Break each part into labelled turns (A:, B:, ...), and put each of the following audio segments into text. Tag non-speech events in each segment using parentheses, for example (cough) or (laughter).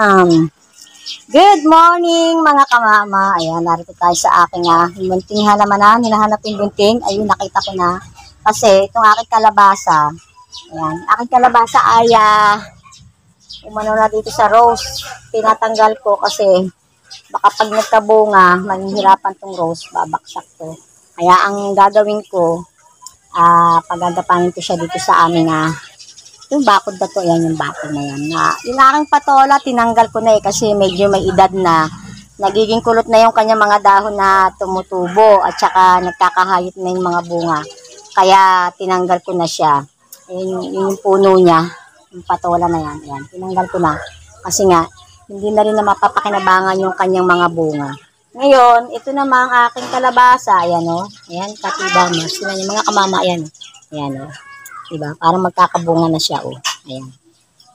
A: Um, good morning mga kamama. Ayan, narito tayo sa aking uh, munting halamanan. Hinahanap yung bunting. Ayun, nakita ko na. Kasi itong aking kalabasa, ayan, aking kalabasa ay uh, umano na dito sa rose. Tinatanggal ko kasi baka pag nagkabunga, manihirapan tong rose, babaksak to. Kaya ang gagawin ko, uh, pagagapanin ko siya dito sa aming uh, yung bakod na to, yan yung bakod na yan. Na, yung patola, tinanggal ko na eh kasi medyo may edad na. Nagiging kulot na yung kanya mga dahon na tumutubo at saka nagkakahayot na yung mga bunga. Kaya tinanggal ko na siya. Yung, yung puno niya, yung patola na yan, yan, tinanggal ko na. Kasi nga, hindi na rin na mapapakinabangan yung kanyang mga bunga. Ngayon, ito namang aking kalabasa, ayan o. Oh. Ayan, katiba mas. Yan yung mga kamama, ayan. Ayan o. Oh. Diba? Para magkakabunga na siya, oh. Ayan.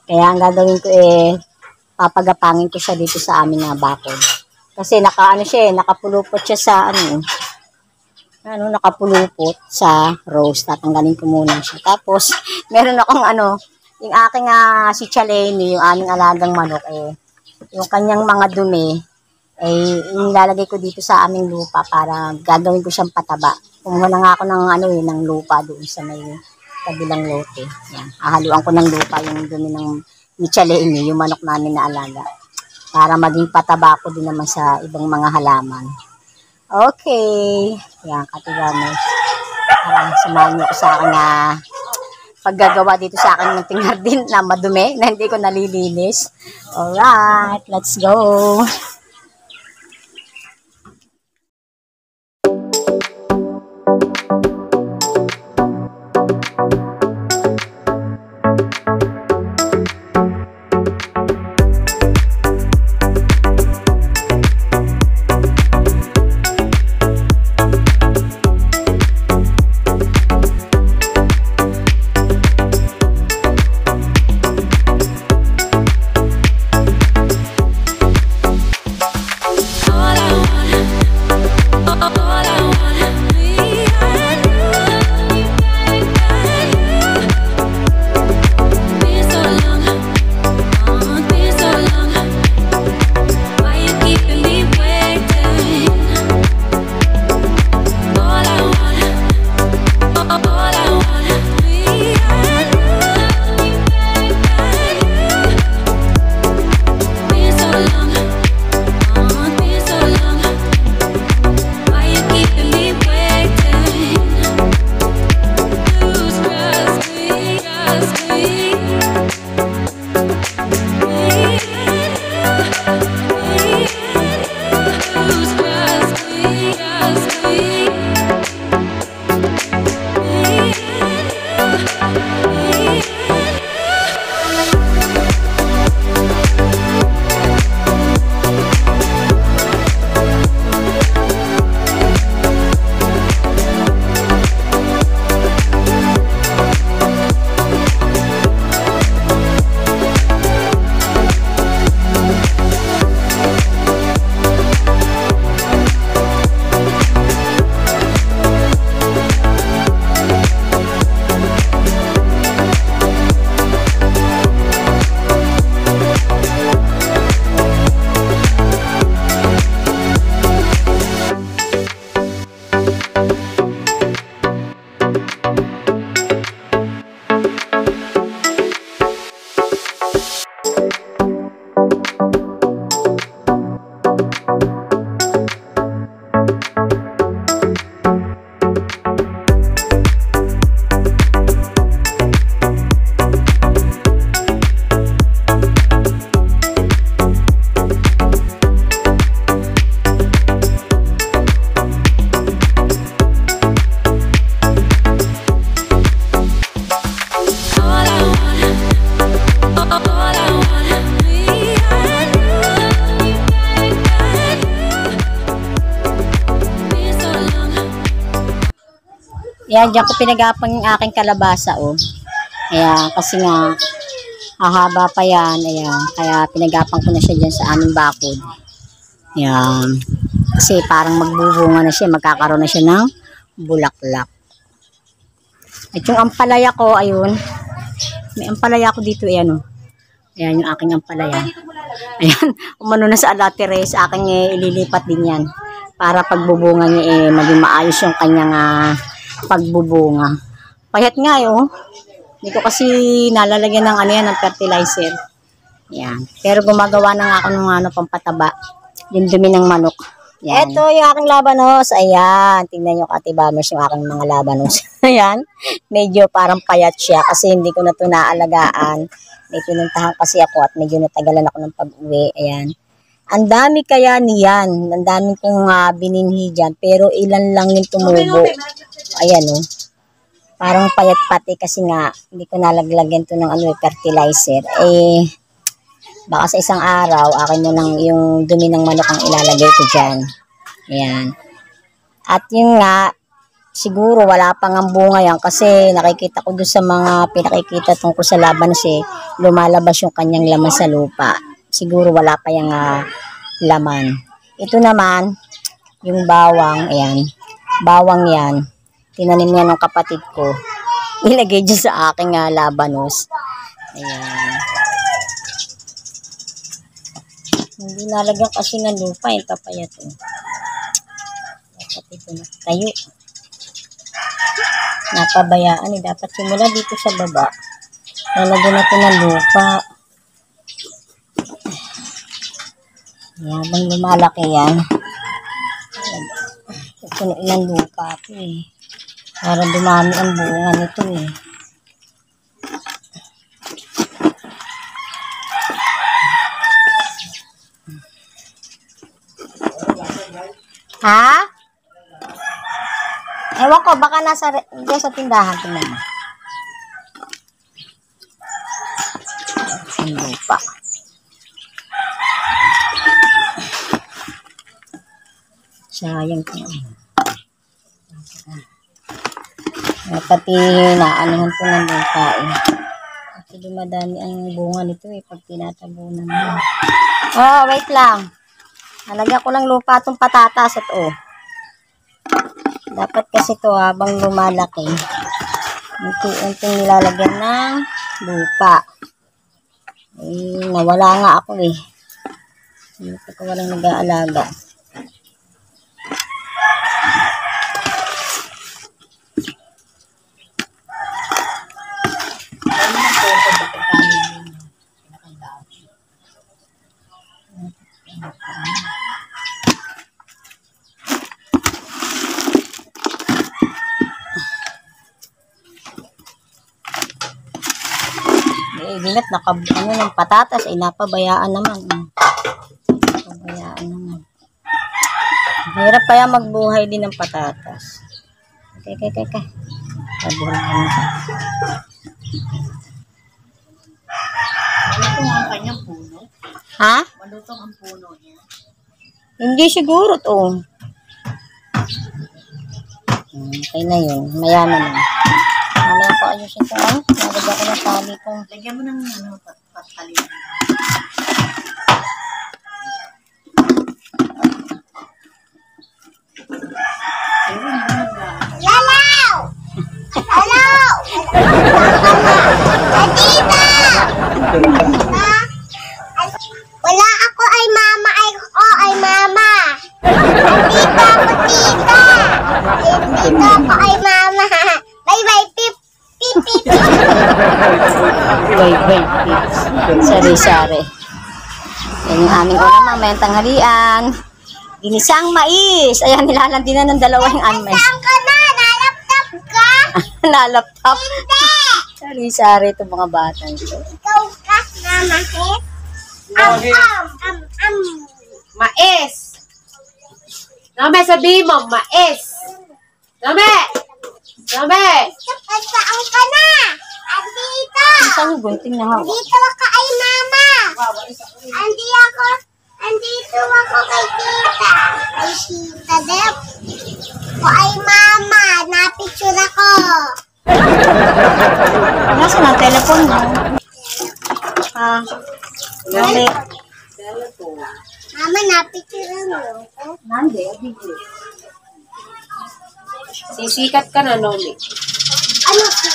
A: Kaya ang gagawin ko eh, papagapangin ko siya dito sa aming uh, bakod. Kasi naka, ano siya eh, nakapulupot siya sa, ano, ano, nakapulupot sa rose. Tatanggalin ko muna siya. Tapos, (laughs) meron akong, ano, yung aking uh, si Chalene, yung aming alagang manok, eh, yung kanyang mga dumi, eh, nilalagay ko dito sa aming lupa para gagawin ko siyang pataba. Kumuha na nga ako ng, ano, eh, ng lupa doon sa may kabilang lote. Yan. Ahaluan ko ng lupa yung dumi ng Michelini, yung manok namin na alaga. Para maging pataba ko din naman sa ibang mga halaman. Okay. Yan, katigamos. Para samahan niyo sa akin na paggagawa dito sa akin ng tinghardin na madumi, (laughs) na hindi ko nalilinis. Alright, let's go. Yan, dyan ko pinagapang yung aking kalabasa, oh. Kaya, kasi nga, hahaba pa yan. Ayan, kaya pinagapang ko na siya dyan sa aming bakod. Yan. Kasi parang magbubunga na siya, magkakaroon na siya ng bulaklak. At yung ampalaya ko, ayun. May ampalaya ko dito, ayan, oh. Ayan yung aking ampalaya. Ayan, (laughs) umano na sa alatere, sa akin eh, ililipat din yan. Para pagbubunga niya eh, maging maayos yung kanyang ah, pagbubunga. Payat nga eh, oh. Hindi ko kasi nalalagyan ng ano yan, ng fertilizer. Yan. Pero gumagawa na nga ako ng ano, pampataba. Yung dumi ng manok. Yan. Ito yung aking labanos. Ayan. Tingnan nyo kati Bamers yung aking mga labanos. (laughs) Ayan. Medyo parang payat siya kasi hindi ko na ito naalagaan. May pinuntahan kasi ako at medyo natagalan ako ng pag-uwi. Ayan. Ang dami kaya niyan. Ang dami kong uh, bininhi dyan. Pero ilan lang yung tumubo. Ayan. Oh. Parang payat pati kasi nga hindi ko nalaglagyan to ng ano, fertilizer. Eh, baka sa isang araw, akin mo nang yung dumi ng manok ang ilalagay ko dyan. Ayan. At yun nga, siguro wala pang ang bunga yan kasi nakikita ko doon sa mga pinakikita tungkol sa laban kasi lumalabas yung kanyang laman sa lupa. Siguro wala pa yung uh, laman. Ito naman, yung bawang, ayan, bawang yan, tinanim niya ng kapatid ko. (laughs) Nilagay dyan sa aking uh, labanos. Ayan. Hindi nalagyan kasi ng lupa, yung papayat. Eh. Dapat ito na tayo napabayaan eh. Dapat simula dito sa baba. Lalagyan natin ng lupa. Habang lumalaki yan, pupunuin ng lupa ito eh. Para dumami ang bunga nito eh. Ha? Ewan ko, baka nasa, dyan sa tindahan. Tingnan mo. Ang lupa. Sayang ko. Pati naanuhan ko ng lupa eh. Kasi dumadami ang bunga nito eh pag tinatabunan mo. Oh, wait lang. Nalagyan ko ng lupa itong patatas at oh. Dapat kasi to habang lumalaki, unti-unting nilalagyan ng lupa. Eh, nawala nga ako eh. Hindi ko walang nag-aalaga. Binat naka, ano ng patatas, ay napabayaan naman. Mm. Napabayaan naman. Hirap kaya magbuhay din ng patatas. Okay, okay, okay, okay. Pabuhay naman siya.
B: Malutong ang kanyang puno?
A: Ha?
B: Malutong ang puno niya?
A: Hindi siguro to. Okay na yun. Mayaman na. Ko ayusin ko. Ah. Nalagyan ko ng tali ko.
B: Lagyan mo ng ano, pat patalin.
C: Hello! Hello! (laughs)
A: ulam mamayang tanghalian. Ginisang mais. Ayan, nilalandi na ng dalawang ames.
C: Saan ka na? Nalaptop ka? (laughs)
A: Nalaptop.
C: Hindi. (laughs)
A: Sari-sari itong mga bata nito.
C: Ikaw ka, mama, eh? Am, am, am, am.
B: Mais! Name, sabihin mo, mais! Name! Name!
C: Saan ka na? Andito.
A: Yung gunting na hawak?
C: Andito ako ay mama. Andi ako. Andito ako kay tita. Ay tita Deb. Ako ay mama. Napicture ako.
A: Nasaan ang telepon mo? Ah, Nandi.
C: Mama, napicture mo ako.
A: Nandi, video.
B: Sisikat ka na, Nomi.
C: Ano po?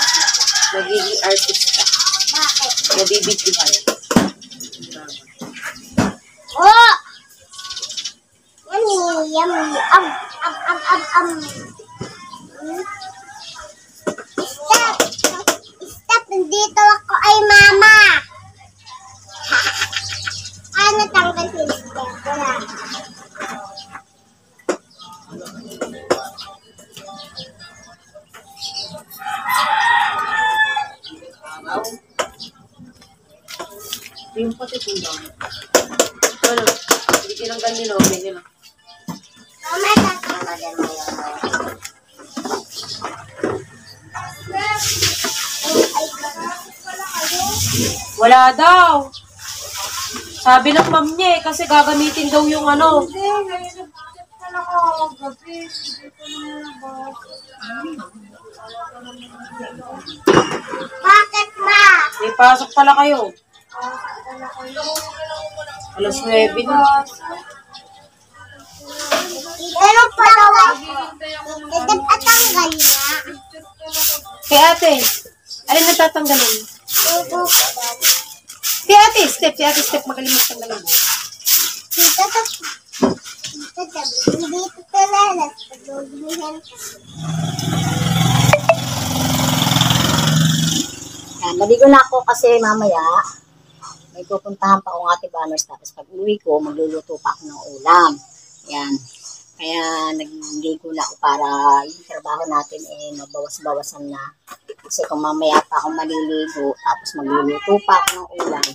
B: Magiging artist ka.
C: Bakit?
B: Nabibigyan. Oh.
C: Yummy, yummy. Um, um, um, um, um. Wala
B: daw. Sabi ng ma'am niya eh, kasi gagamitin daw yung ano.
C: Bakit ma?
B: May pasok pala kayo. Alas 9 na.
C: Pero pala, Edad at tanggal niya.
B: Kay ate, alin na tatanggalin? Step, si ate, step, magaling magtanggalin.
C: Dito to. Dito to. Dito to lalas. Pagdudumihan.
A: Yan, naligo na ako kasi mamaya may pupuntahan pa akong ate banners tapos pag uwi ko, magluluto pa ako ng ulam. Yan. Kaya nagligo na ako para yung trabaho natin eh mabawas-bawasan na. Kasi kung mamaya pa ako maliligo tapos magluluto pa ako ng ulam,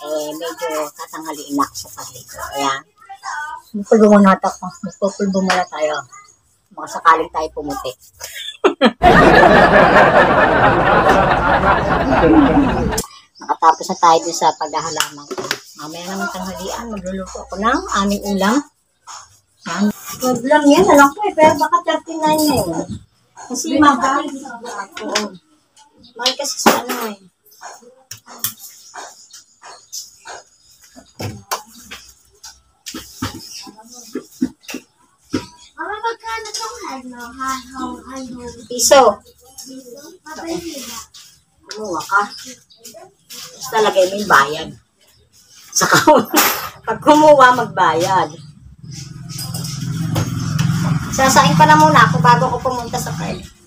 A: eh medyo tatanghaliin na ako sa pagligo. Kaya mupulbo muna ako. Mupulbo muna tayo. Mga sakaling tayo pumuti. (laughs) Nakatapos na tayo dun sa paghahalaman ko. Mamaya naman tanghalian, magluluto ako ng aming ulam. Yan. 12 lang yan, alam ko eh, pero baka 39 na yun. Kasi mahal. Oo. Mahal kasi sa ano eh.
C: Mama, magkano itong ano? Ano? Ano?
A: Piso. Kumuha ka. Tapos talagay mo yung bayad. Saka, (laughs) pag kumuha, magbayad. Sasain pa na muna ako bago ako pumunta sa card.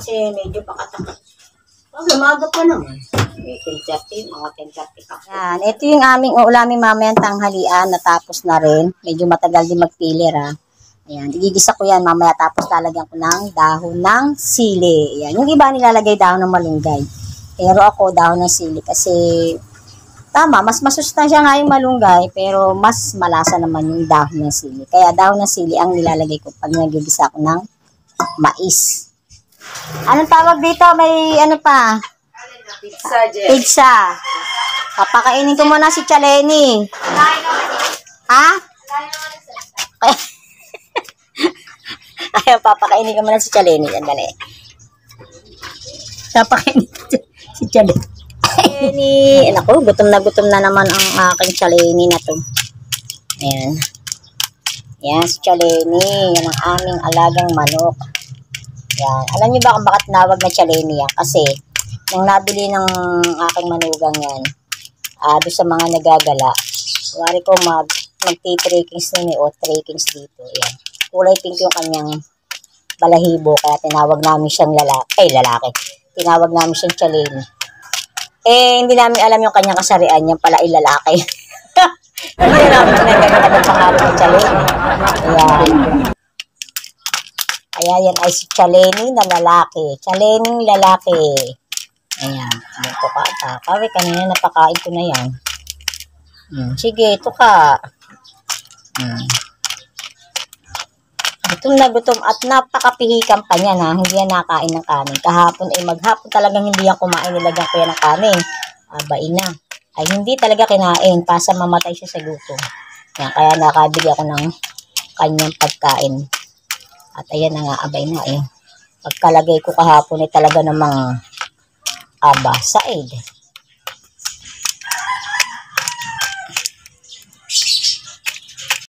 A: Kasi medyo pakatakat. Oh, lumaga pa naman. May 10.30, mga 10.30 pa. Yan, ito yung aming uulamin mamayang tanghalian. Natapos na rin. Medyo matagal din magpilir ha. Ayan, igigisa ko yan mamaya tapos lalagyan ko ng dahon ng sili. Ayan, yung iba nilalagay dahon ng malunggay. Pero ako dahon ng sili kasi tama, mas masustansya nga yung malunggay pero mas malasa naman yung dahon ng sili. Kaya dahon ng sili ang nilalagay ko pag nagigisa ko ng mais. Anong tawag dito? May ano pa?
B: Pizza, Jen.
A: Pizza. Papakainin ko muna si Chaleni. Ha? (laughs) Ayaw, papakainin ko muna si Chaleni. Yan, dali. Papakainin si Chaleni. (laughs) Chaleni. Naku, gutom na gutom na naman ang aking Chaleni na to. Ayan. Yan, si Chaleni. Yan ang aming alagang manok. Yan. Alam niyo ba kung bakit tinawag na Chaleni yan? Kasi, nang nabili ng aking manugang yan, ah doon sa mga nagagala, wari ko mag, magti-trekings nini o trekings dito. Yan. Kulay pink yung kanyang balahibo, kaya tinawag namin siyang lalaki. Ay, lalaki. Tinawag namin siyang Chaleni. Eh, hindi namin alam yung kanyang kasarian, yan pala ay lalaki. hindi namin pinagaganda ng pangalan ng Chaleni. Ayan. Kaya yan ay si Chaleni na lalaki. Chaleni lalaki. Ayan. Ito ka ata. Kawi, kanina napakain ko na yan. Hmm. Sige, ito ka. Hmm. Gutom na gutom at napakapihikan pa niya na hindi yan nakain ng kanin. Kahapon ay maghapon talagang hindi yan kumain. Nilagyan ko yan ng kanin. Abay na. Ay hindi talaga kinain. Pasa mamatay siya sa gutom. Kaya nakabili ako ng kanyang pagkain. At ayan na nga, abay na eh. Pagkalagay ko kahapon ay talaga namang aba, said.